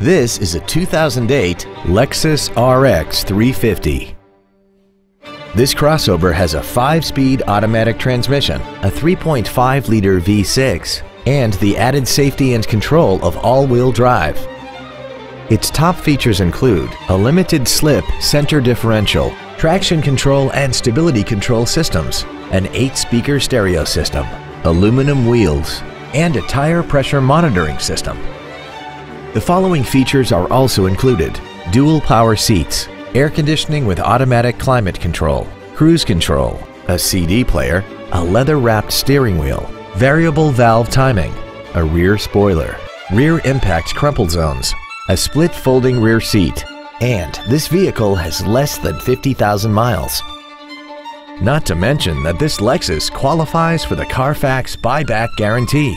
This is a 2008 Lexus RX 350. This crossover has a 5-speed automatic transmission, a 3.5-liter V6, and the added safety and control of all-wheel drive. Its top features include a limited slip center differential, traction control and stability control systems, an 8-speaker stereo system, aluminum wheels, and a tire pressure monitoring system. The following features are also included. Dual power seats, air conditioning with automatic climate control, cruise control, a CD player, a leather-wrapped steering wheel, variable valve timing, a rear spoiler, rear impact crumple zones, a split folding rear seat, and this vehicle has less than 50,000 miles. Not to mention that this Lexus qualifies for the Carfax buyback guarantee.